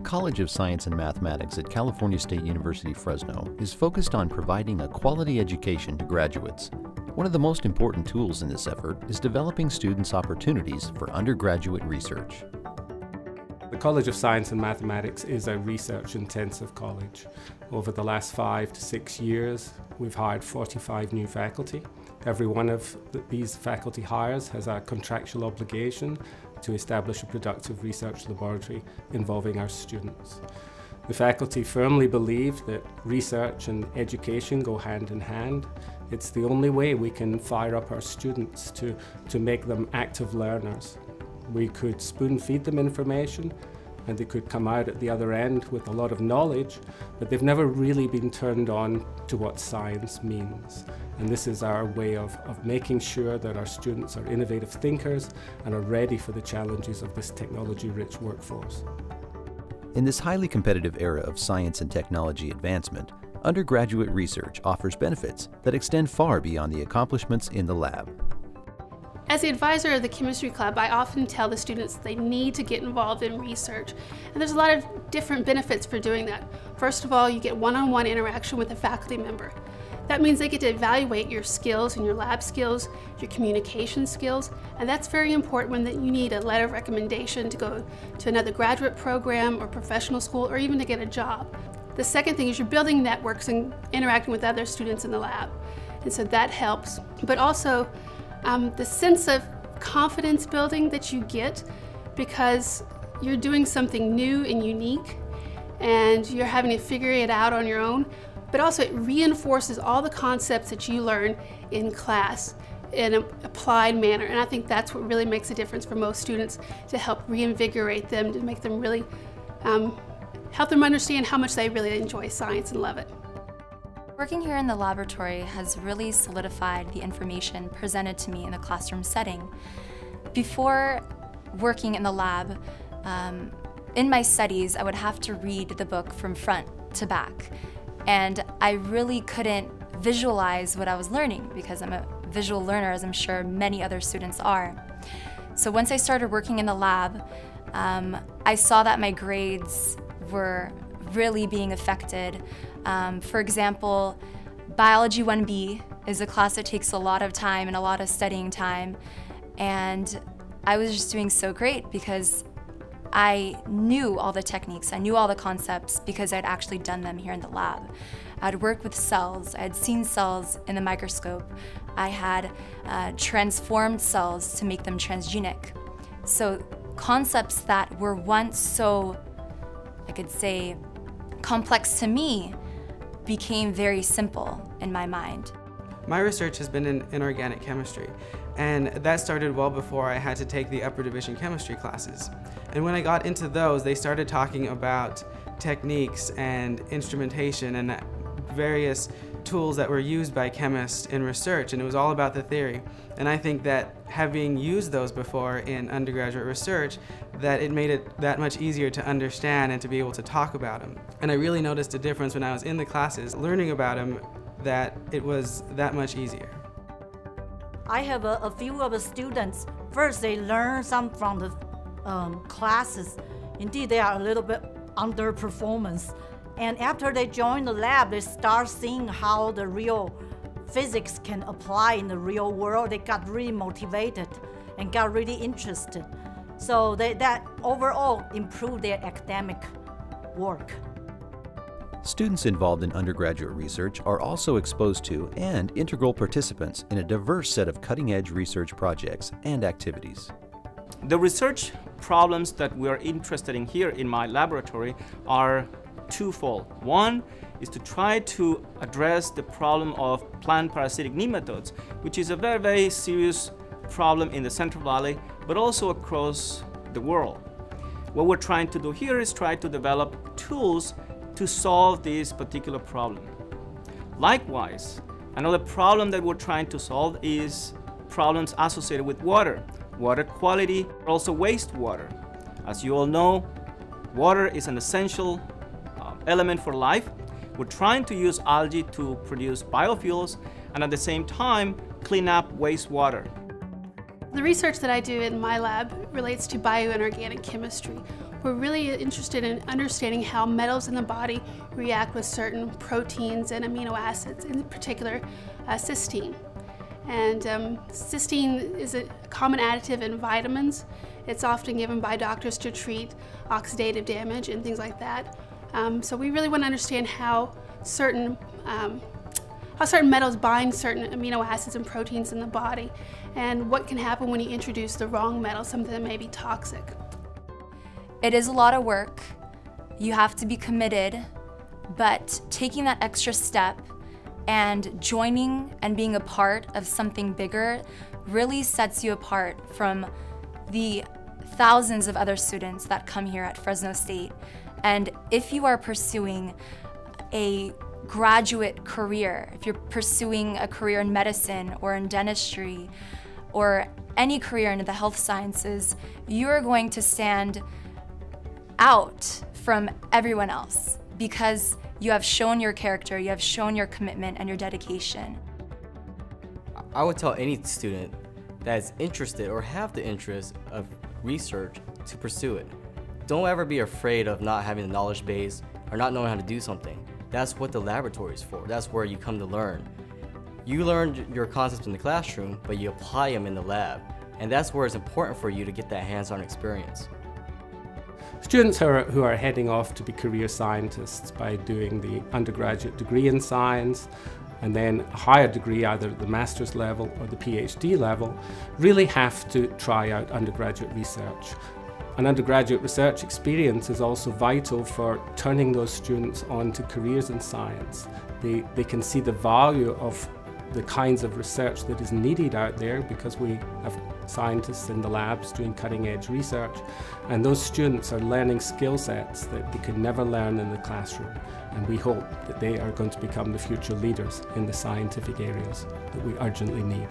The College of Science and Mathematics at California State University Fresno is focused on providing a quality education to graduates. One of the most important tools in this effort is developing students' opportunities for undergraduate research. The College of Science and Mathematics is a research intensive college. Over the last five to six years, we've hired 45 new faculty. Every one of these faculty hires has a contractual obligation to establish a productive research laboratory involving our students. The faculty firmly believe that research and education go hand in hand. It's the only way we can fire up our students to, to make them active learners. We could spoon feed them information and they could come out at the other end with a lot of knowledge, but they've never really been turned on to what science means. And this is our way of, of making sure that our students are innovative thinkers and are ready for the challenges of this technology-rich workforce. In this highly competitive era of science and technology advancement, undergraduate research offers benefits that extend far beyond the accomplishments in the lab. As the advisor of the chemistry club, I often tell the students they need to get involved in research. And there's a lot of different benefits for doing that. First of all, you get one-on-one -on -one interaction with a faculty member. That means they get to evaluate your skills and your lab skills, your communication skills, and that's very important when you need a letter of recommendation to go to another graduate program or professional school or even to get a job. The second thing is you're building networks and interacting with other students in the lab. And so that helps. But also, um, the sense of confidence building that you get because you're doing something new and unique and you're having to figure it out on your own, but also it reinforces all the concepts that you learn in class in an applied manner. And I think that's what really makes a difference for most students to help reinvigorate them, to make them really, um, help them understand how much they really enjoy science and love it. Working here in the laboratory has really solidified the information presented to me in the classroom setting. Before working in the lab, um, in my studies, I would have to read the book from front to back. And I really couldn't visualize what I was learning because I'm a visual learner, as I'm sure many other students are. So once I started working in the lab, um, I saw that my grades were really being affected. Um, for example, Biology 1B is a class that takes a lot of time and a lot of studying time. And I was just doing so great because I knew all the techniques, I knew all the concepts because I'd actually done them here in the lab. I'd worked with cells, I had seen cells in the microscope, I had uh, transformed cells to make them transgenic. So concepts that were once so, I could say, complex to me became very simple in my mind. My research has been in inorganic chemistry, and that started well before I had to take the upper division chemistry classes. And when I got into those, they started talking about techniques and instrumentation and various tools that were used by chemists in research, and it was all about the theory. And I think that having used those before in undergraduate research, that it made it that much easier to understand and to be able to talk about them. And I really noticed a difference when I was in the classes learning about them, that it was that much easier. I have a, a few of the students, first they learn some from the um, classes. Indeed, they are a little bit underperformance and after they join the lab, they start seeing how the real physics can apply in the real world. They got really motivated and got really interested. So they, that overall improved their academic work. Students involved in undergraduate research are also exposed to and integral participants in a diverse set of cutting-edge research projects and activities. The research problems that we are interested in here in my laboratory are twofold. One is to try to address the problem of plant parasitic nematodes, which is a very, very serious problem in the Central Valley, but also across the world. What we're trying to do here is try to develop tools to solve this particular problem. Likewise, another problem that we're trying to solve is problems associated with water, water quality, also wastewater. As you all know, water is an essential element for life. We're trying to use algae to produce biofuels and at the same time clean up wastewater. The research that I do in my lab relates to bioinorganic chemistry. We're really interested in understanding how metals in the body react with certain proteins and amino acids, in particular uh, cysteine. And um, cysteine is a common additive in vitamins. It's often given by doctors to treat oxidative damage and things like that. Um, so we really want to understand how certain um, how certain metals bind certain amino acids and proteins in the body, and what can happen when you introduce the wrong metal, something that may be toxic. It is a lot of work. You have to be committed, but taking that extra step and joining and being a part of something bigger really sets you apart from the thousands of other students that come here at Fresno State. And if you are pursuing a graduate career, if you're pursuing a career in medicine or in dentistry or any career in the health sciences, you're going to stand out from everyone else because you have shown your character, you have shown your commitment and your dedication. I would tell any student that is interested or have the interest of research to pursue it. Don't ever be afraid of not having the knowledge base or not knowing how to do something. That's what the laboratory is for. That's where you come to learn. You learn your concepts in the classroom, but you apply them in the lab. And that's where it's important for you to get that hands-on experience. Students who are, who are heading off to be career scientists by doing the undergraduate degree in science and then a higher degree, either at the master's level or the PhD level, really have to try out undergraduate research. An undergraduate research experience is also vital for turning those students on to careers in science. They, they can see the value of the kinds of research that is needed out there because we have scientists in the labs doing cutting edge research and those students are learning skill sets that they could never learn in the classroom and we hope that they are going to become the future leaders in the scientific areas that we urgently need.